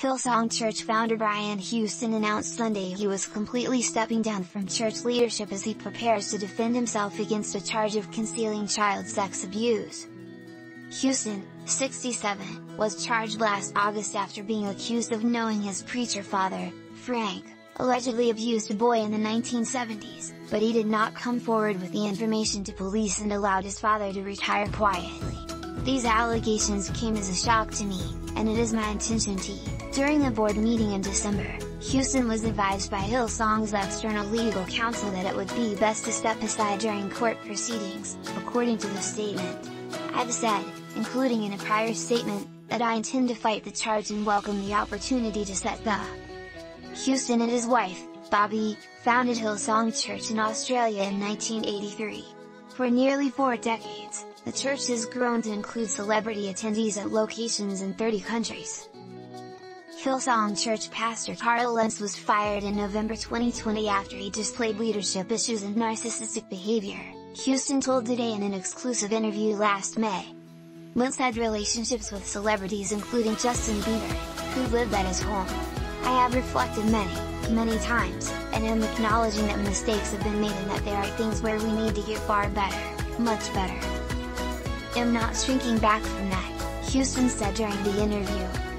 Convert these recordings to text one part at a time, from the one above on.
Hillsong Church founder Brian Houston announced Sunday he was completely stepping down from church leadership as he prepares to defend himself against a charge of concealing child sex abuse. Houston, 67, was charged last August after being accused of knowing his preacher father, Frank, allegedly abused a boy in the 1970s, but he did not come forward with the information to police and allowed his father to retire quietly. These allegations came as a shock to me, and it is my intention to During a board meeting in December, Houston was advised by Hillsong's external legal counsel that it would be best to step aside during court proceedings, according to the statement. I've said, including in a prior statement, that I intend to fight the charge and welcome the opportunity to set the Houston and his wife, Bobbie, founded Hillsong Church in Australia in 1983. For nearly four decades, the church has grown to include celebrity attendees at locations in 30 countries. Hillsong Church pastor Carl Lentz was fired in November 2020 after he displayed leadership issues and narcissistic behavior, Houston told Today in an exclusive interview last May. Lentz had relationships with celebrities including Justin Bieber, who lived at his home. I have reflected many, many times, and am acknowledging that mistakes have been made and that there are things where we need to get far better, much better. Am not shrinking back from that, Houston said during the interview.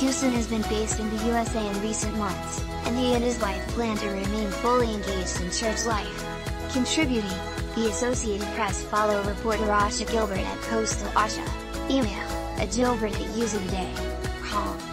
Houston has been based in the USA in recent months, and he and his wife plan to remain fully engaged in church life. Contributing, the Associated Press follow reporter Asha Gilbert at Coastal Asha. Email, gilbert at usingday.